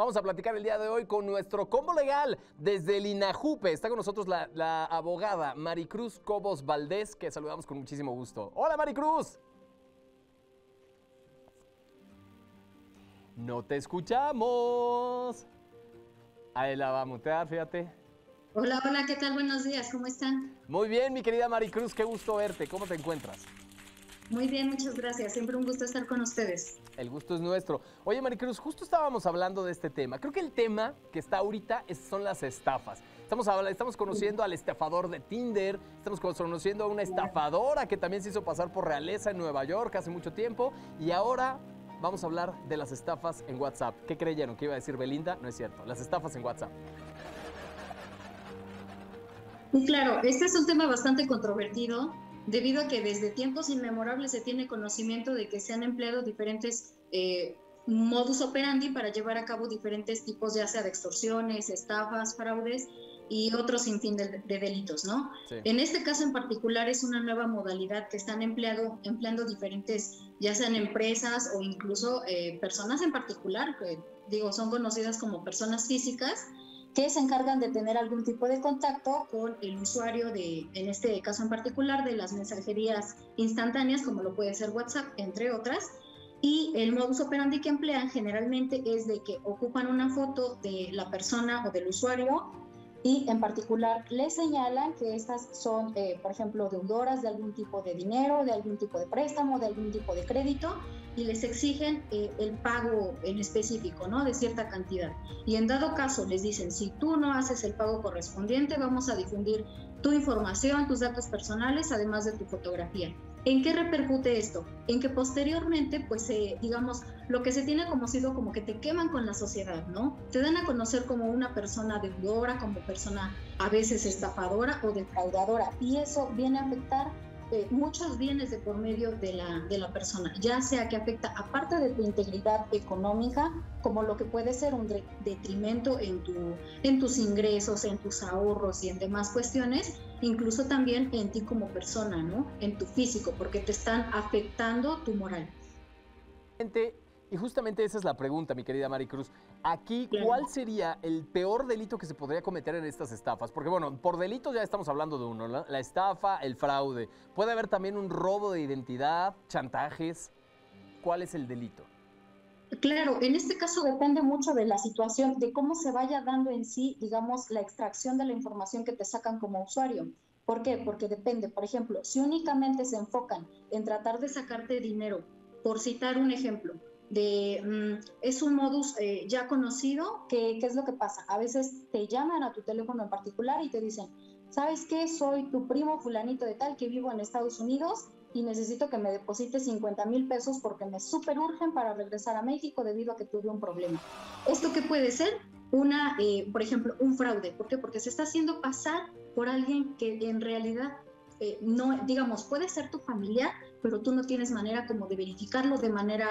Vamos a platicar el día de hoy con nuestro combo legal desde el INAJUPE. Está con nosotros la, la abogada Maricruz Cobos Valdés, que saludamos con muchísimo gusto. Hola Maricruz. No te escuchamos. Ahí la va a mutear, fíjate. Hola, hola, ¿qué tal? Buenos días, ¿cómo están? Muy bien, mi querida Maricruz, qué gusto verte. ¿Cómo te encuentras? Muy bien, muchas gracias. Siempre un gusto estar con ustedes. El gusto es nuestro. Oye, Maricruz, justo estábamos hablando de este tema. Creo que el tema que está ahorita es- son las estafas. Estamos, estamos conociendo al estafador de Tinder, estamos conociendo a una estafadora que también se hizo pasar por realeza en Nueva York hace mucho tiempo y ahora vamos a hablar de las estafas en WhatsApp. ¿Qué creyeron que iba a decir Belinda? No es cierto. Las estafas en WhatsApp. Claro, este es un tema bastante controvertido debido a que desde tiempos inmemorables se tiene conocimiento de que se han empleado diferentes eh, modus operandi para llevar a cabo diferentes tipos ya sea de extorsiones, estafas, fraudes y otros sinfín de, de delitos, ¿no? Sí. En este caso en particular es una nueva modalidad que están empleado, empleando diferentes, ya sean empresas o incluso eh, personas en particular, que digo, son conocidas como personas físicas, que se encargan de tener algún tipo de contacto con el usuario de, en este caso en particular, de las mensajerías instantáneas, como lo puede ser WhatsApp, entre otras. Y el modus operandi que emplean generalmente es de que ocupan una foto de la persona o del usuario y en particular le señalan que estas son, eh, por ejemplo, deudoras de algún tipo de dinero, de algún tipo de préstamo, de algún tipo de crédito y les exigen eh, el pago en específico, ¿no? De cierta cantidad. Y en dado caso les dicen, si tú no haces el pago correspondiente, vamos a difundir tu información, tus datos personales, además de tu fotografía. ¿En qué repercute esto? En que posteriormente, pues, eh, digamos, lo que se tiene como sido como que te queman con la sociedad, ¿no? Te dan a conocer como una persona deudora, como persona a veces estafadora o defraudadora, y eso viene a afectar eh, muchos bienes de por medio de la, de la persona, ya sea que afecta aparte de tu integridad económica, como lo que puede ser un de- detrimento en, tu, en tus ingresos, en tus ahorros y en demás cuestiones, incluso también en ti como persona, ¿no? En tu físico, porque te están afectando tu moral. Y justamente esa es la pregunta, mi querida Maricruz. Aquí. ¿cuál sería el peor delito que se podría cometer en estas estafas? Porque, bueno, por delitos ya estamos hablando de uno, la, la estafa, el fraude. Puede haber también un robo de identidad, chantajes. ¿Cuál es el delito? Claro, en este caso depende mucho de la situación, de cómo se vaya dando en sí, digamos, la extracción de la información que te sacan como usuario. ¿Por qué? Porque depende, por ejemplo, si únicamente se enfocan en tratar de sacarte dinero, por citar un ejemplo, mm, es un modus eh, ya conocido, que, ¿qué es lo que pasa? A veces te llaman a tu teléfono en particular y te dicen, ¿sabes qué? Soy tu primo fulanito de tal que vivo en Estados Unidos y necesito que me deposites 50 mil pesos porque me super urgen para regresar a México debido a que tuve un problema. ¿Esto qué puede ser? Una, eh, por ejemplo, un fraude. ¿Por qué? Porque se está haciendo pasar por alguien que en realidad eh, no, digamos, puede ser tu familiar, pero tú no tienes manera como de verificarlo de manera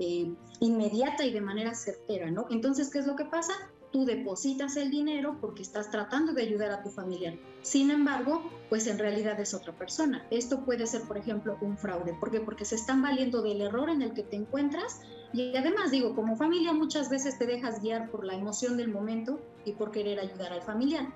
eh, inmediata y de manera certera, ¿no? Entonces, ¿qué es lo que pasa? Tú depositas el dinero porque estás tratando de ayudar a tu familiar. Sin embargo, pues en realidad es otra persona. Esto puede ser, por ejemplo, un fraude. ¿Por qué? Porque se están valiendo del error en el que te encuentras y además digo, como familia muchas veces te dejas guiar por la emoción del momento y por querer ayudar al familiar.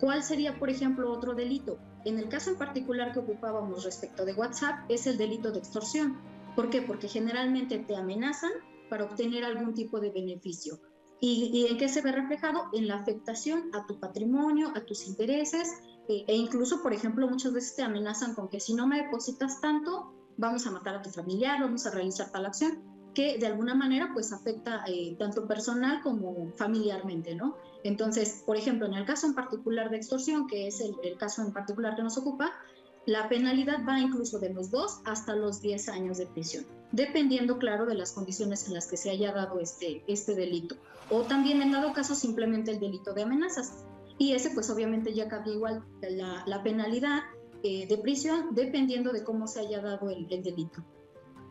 ¿Cuál sería, por ejemplo, otro delito? En el caso en particular que ocupábamos respecto de WhatsApp es el delito de extorsión. ¿Por qué? Porque generalmente te amenazan para obtener algún tipo de beneficio. ¿Y, y en qué se ve reflejado? En la afectación a tu patrimonio, a tus intereses, e, e incluso, por ejemplo, muchas veces te amenazan con que si no me depositas tanto, vamos a matar a tu familiar, vamos a realizar tal acción, que de alguna manera pues afecta eh, tanto personal como familiarmente, ¿no? Entonces, por ejemplo, en el caso en particular de extorsión, que es el, el caso en particular que nos ocupa, la penalidad va incluso de los 2 hasta los 10 años de prisión, dependiendo, claro, de las condiciones en las que se haya dado este, este delito. O también, en dado caso, simplemente el delito de amenazas. Y ese, pues obviamente ya cambia igual la, la penalidad eh, de prisión, dependiendo de cómo se haya dado el, el delito.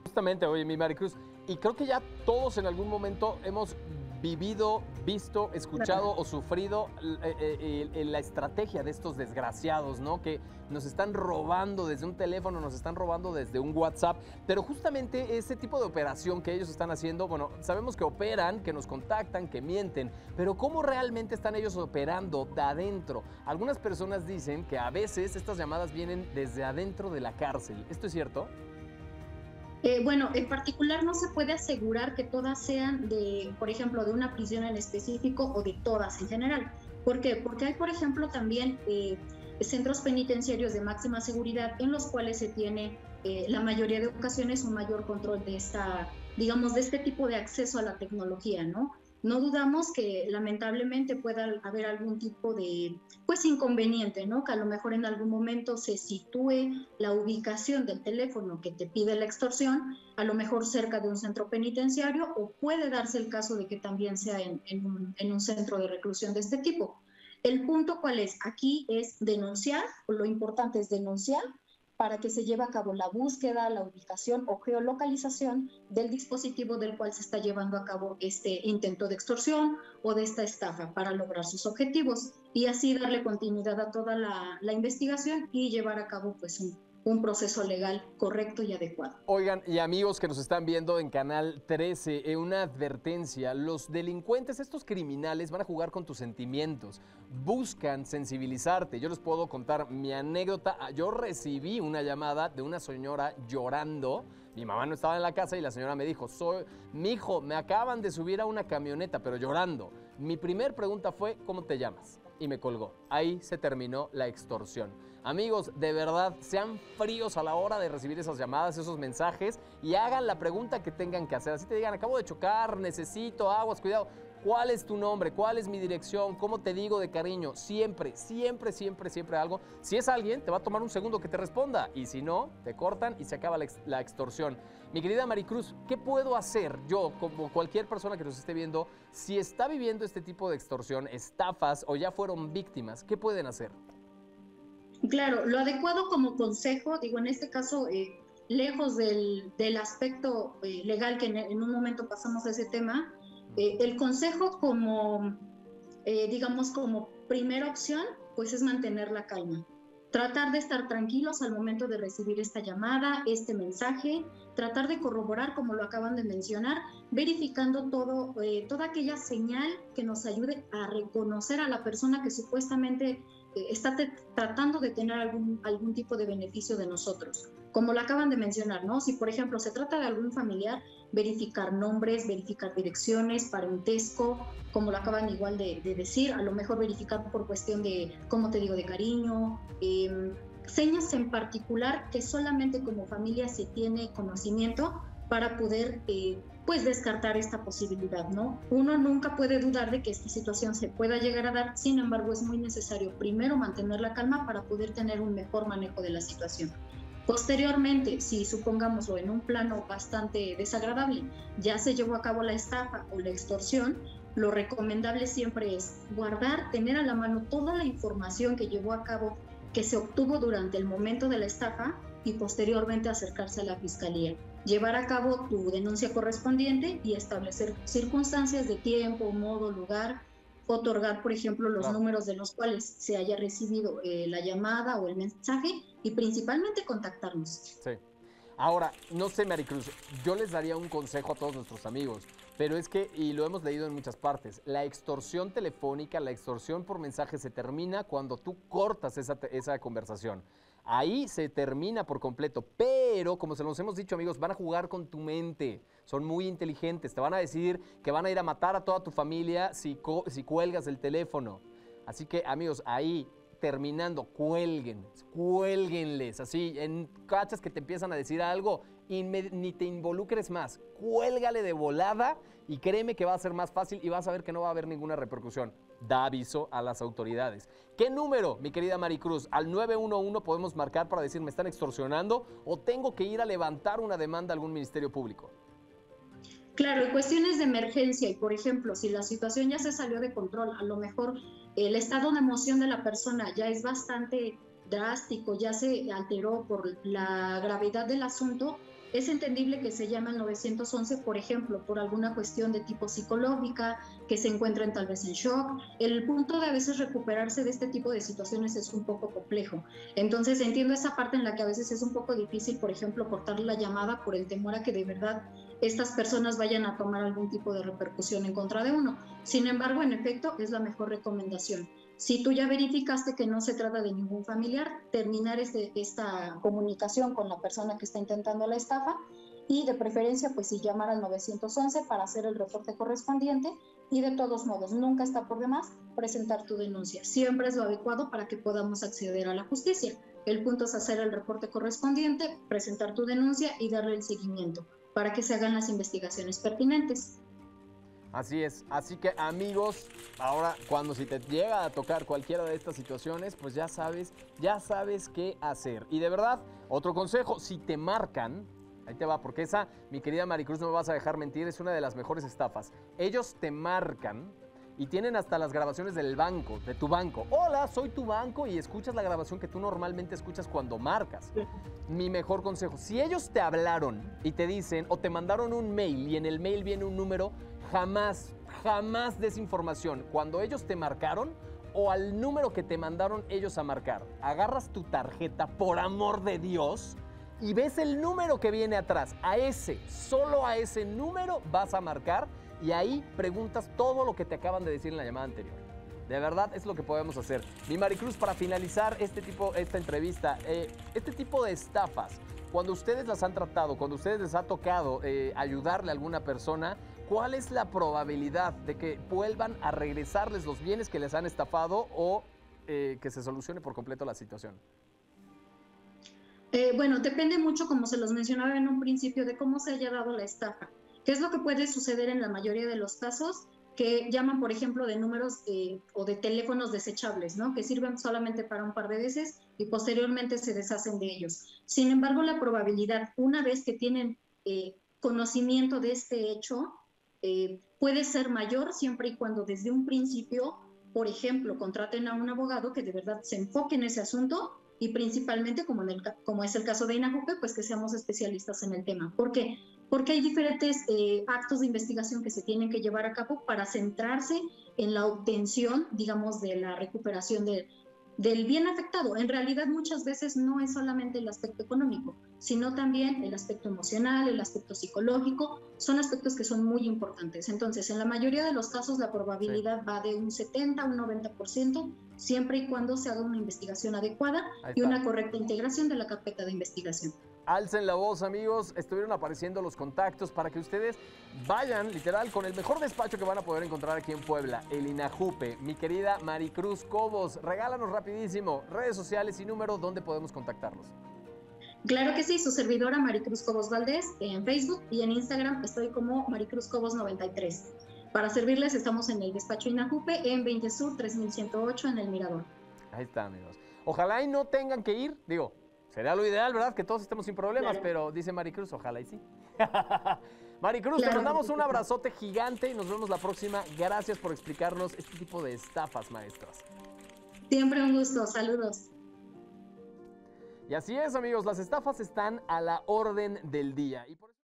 Justamente, oye, mi Maricruz, y creo que ya todos en algún momento hemos vivido, visto, escuchado o sufrido eh, eh, la estrategia de estos desgraciados, ¿no? Que nos están robando desde un teléfono, nos están robando desde un WhatsApp. Pero justamente ese tipo de operación que ellos están haciendo, bueno, sabemos que operan, que nos contactan, que mienten, pero ¿cómo realmente están ellos operando de adentro? Algunas personas dicen que a veces estas llamadas vienen desde adentro de la cárcel. ¿Esto es cierto? Eh, bueno, en particular no se puede asegurar que todas sean de, por ejemplo, de una prisión en específico o de todas en general. ¿Por qué? Porque hay, por ejemplo, también eh, centros penitenciarios de máxima seguridad en los cuales se tiene eh, la mayoría de ocasiones un mayor control de esta, digamos, de este tipo de acceso a la tecnología, ¿no? No dudamos que lamentablemente pueda haber algún tipo de pues inconveniente, ¿no? Que a lo mejor en algún momento se sitúe la ubicación del teléfono que te pide la extorsión, a lo mejor cerca de un centro penitenciario o puede darse el caso de que también sea en, un, un centro de reclusión de este tipo. El punto cuál es, aquí es denunciar, lo importante es denunciar para que se lleve a cabo la búsqueda, la ubicación o geolocalización del dispositivo del cual se está llevando a cabo este intento de extorsión o de esta estafa para lograr sus objetivos. Y así darle continuidad a toda la, investigación y llevar a cabo pues un, un proceso legal correcto y adecuado. Oigan, y amigos que nos están viendo en Canal 13, eh, una advertencia, los delincuentes, estos criminales van a jugar con tus sentimientos, buscan sensibilizarte. Yo les puedo contar mi anécdota. Ah, yo recibí una llamada de una señora llorando. Mi mamá no estaba en la casa y la señora me dijo, soy, mi hijo, me acaban de subir a una camioneta, pero llorando. Mi primer pregunta fue, ¿cómo te llamas? Y me colgó. Ahí se terminó la extorsión. Amigos, de verdad, sean fríos a la hora de recibir esas llamadas, esos mensajes y hagan la pregunta que tengan que hacer. Así te digan, acabo de chocar, necesito aguas, cuidado. ¿Cuál es tu nombre? ¿Cuál es mi dirección? ¿Cómo te digo de cariño? Siempre, siempre, siempre, siempre algo. Si es alguien, te va a tomar un segundo que te responda. Y si no, te cortan y se acaba la, extorsión. Mi querida Maricruz, ¿qué puedo hacer yo, como cualquier persona que nos esté viendo, si está viviendo este tipo de extorsión, estafas o ya fueron víctimas? ¿Qué pueden hacer? Claro, lo adecuado como consejo, digo, en este caso, eh, lejos del, aspecto eh, legal que en, un momento pasamos a ese tema, eh, el consejo como, digamos, como primera opción, pues es mantener la calma. Tratar de estar tranquilos al momento de recibir esta llamada, este mensaje, tratar de corroborar, como lo acaban de mencionar, verificando todo, toda aquella señal que nos ayude a reconocer a la persona que supuestamente está tratando de tener algún, algún tipo de beneficio de nosotros. Como lo acaban de mencionar, ¿no? Si, por ejemplo, se trata de algún familiar, verificar nombres, verificar direcciones, parentesco, como lo acaban igual de, decir, a lo mejor verificar por cuestión de, como te digo, de cariño, em, señas en particular que solamente como familia se tiene conocimiento para poder eh, pues descartar esta posibilidad, ¿no? Uno nunca puede dudar de que esta situación se pueda llegar a dar, sin embargo es muy necesario primero mantener la calma para poder tener un mejor manejo de la situación. Posteriormente, si supongámoslo en un plano bastante desagradable, ya se llevó a cabo la estafa o la extorsión, lo recomendable siempre es guardar, tener a la mano toda la información que llevó a cabo, que se obtuvo durante el momento de la estafa y posteriormente acercarse a la fiscalía. Llevar a cabo tu denuncia correspondiente y establecer circunstancias de tiempo, modo, lugar, otorgar, por ejemplo, los números de los cuales se haya recibido eh, la llamada o el mensaje y principalmente contactarnos. Sí. Ahora, no sé, Maricruz, yo les daría un consejo a todos nuestros amigos, pero es que, y lo hemos leído en muchas partes, la extorsión telefónica, la extorsión por mensaje se termina cuando tú cortas esa, esa conversación. Ahí se termina por completo. Pero, como se los hemos dicho, amigos, van a jugar con tu mente. Son muy inteligentes. Te van a decir que van a ir a matar a toda tu familia si, si cuelgas el teléfono. Así que, amigos, ahí terminando, cuelguen, cuélguenles, así, en cachas que te empiezan a decir algo, ni te involucres más, cuélgale de volada y créeme que va a ser más fácil y vas a ver que no va a haber ninguna repercusión. Da aviso a las autoridades. ¿Qué número, mi querida Maricruz? Al 911 podemos marcar para decir me están extorsionando o tengo que ir a levantar una demanda a algún ministerio público. Claro, cuestiones de emergencia y, por ejemplo, si la situación ya se salió de control, a lo mejor el estado de emoción de la persona ya es bastante drástico, ya se alteró por la gravedad del asunto, es entendible que se llame al 911, por ejemplo, por alguna cuestión de tipo psicológica, que se encuentren tal vez en shock. El punto de a veces recuperarse de este tipo de situaciones es un poco complejo. Entonces entiendo esa parte en la que a veces es un poco difícil, por ejemplo, cortar la llamada por el temor a que de verdad estas personas vayan a tomar algún tipo de repercusión en contra de uno. Sin embargo, en efecto, es la mejor recomendación. Si tú ya verificaste que no se trata de ningún familiar, terminar este, esta comunicación con la persona que está intentando la estafa y de preferencia pues si llamar al 911 para hacer el reporte correspondiente y de todos modos nunca está por demás presentar tu denuncia. Siempre es lo adecuado para que podamos acceder a la justicia. El punto es hacer el reporte correspondiente, presentar tu denuncia y darle el seguimiento para que se hagan las investigaciones pertinentes. Así es, así que amigos, ahora cuando si te llega a tocar cualquiera de estas situaciones, pues ya sabes, ya sabes qué hacer. Y de verdad, otro consejo, si te marcan, ahí te va, porque esa, mi querida Maricruz, no me vas a dejar mentir, es una de las mejores estafas. Ellos te marcan y tienen hasta las grabaciones del banco, de tu banco. Hola, soy tu banco y escuchas la grabación que tú normalmente escuchas cuando marcas. Mi mejor consejo, si ellos te hablaron y te dicen o te mandaron un mail y en el mail viene un número, jamás, jamás desinformación. Cuando ellos te marcaron o al número que te mandaron ellos a marcar, agarras tu tarjeta por amor de Dios y ves el número que viene atrás. A ese, solo a ese número vas a marcar y ahí preguntas todo lo que te acaban de decir en la llamada anterior. De verdad es lo que podemos hacer. Mi Maricruz, para finalizar este tipo, esta entrevista, eh, este tipo de estafas, cuando ustedes las han tratado, cuando ustedes les ha tocado eh, ayudarle a alguna persona, ¿cuál es la probabilidad de que vuelvan a regresarles los bienes que les han estafado o eh, que se solucione por completo la situación? bueno, depende mucho, como se los mencionaba en un principio, de cómo se haya dado la estafa. ¿Qué es lo que puede suceder en la mayoría de los casos? Que llaman, por ejemplo, de números o de teléfonos desechables, ¿no? Que sirven solamente para un par de veces y posteriormente se deshacen de ellos. Sin embargo, la probabilidad, una vez que tienen eh, conocimiento de este hecho, eh, puede ser mayor siempre y cuando desde un principio, por ejemplo, contraten a un abogado que de verdad se enfoque en ese asunto y principalmente, como, en el, como es el caso de INAJUPE, pues que seamos especialistas en el tema. ¿Por qué? Porque hay diferentes eh, actos de investigación que se tienen que llevar a cabo para centrarse en la obtención, digamos, de la recuperación de, del bien afectado. En realidad muchas veces no es solamente el aspecto económico, sino también el aspecto emocional, el aspecto psicológico, son aspectos que son muy importantes. Entonces, en la mayoría de los casos la probabilidad va de un 70 a un 90%, siempre y cuando se haga una investigación adecuada y una correcta integración de la carpeta de investigación. Alcen la voz, amigos. Estuvieron apareciendo los contactos para que ustedes vayan, literal, con el mejor despacho que van a poder encontrar aquí en Puebla, el INAJUPE. Mi querida Maricruz Cobos, regálanos rapidísimo redes sociales y número donde podemos contactarlos. Claro que sí, su servidora Maricruz Cobos Valdés en Facebook y en Instagram estoy como Maricruz Cobos 93. Para servirles estamos en el despacho INAJUPE en 20 Sur 3108 en el Mirador. Ahí está, amigos. Ojalá y no tengan que ir, digo, Sería lo ideal, ¿verdad? Que todos estemos sin problemas, pero dice Maricruz, ojalá y sí. Maricruz, te mandamos un abrazote gigante y nos vemos la próxima. Gracias por explicarnos este tipo de estafas, maestras. Siempre un gusto, saludos. Y así es, amigos, las estafas están a la orden del día. Y por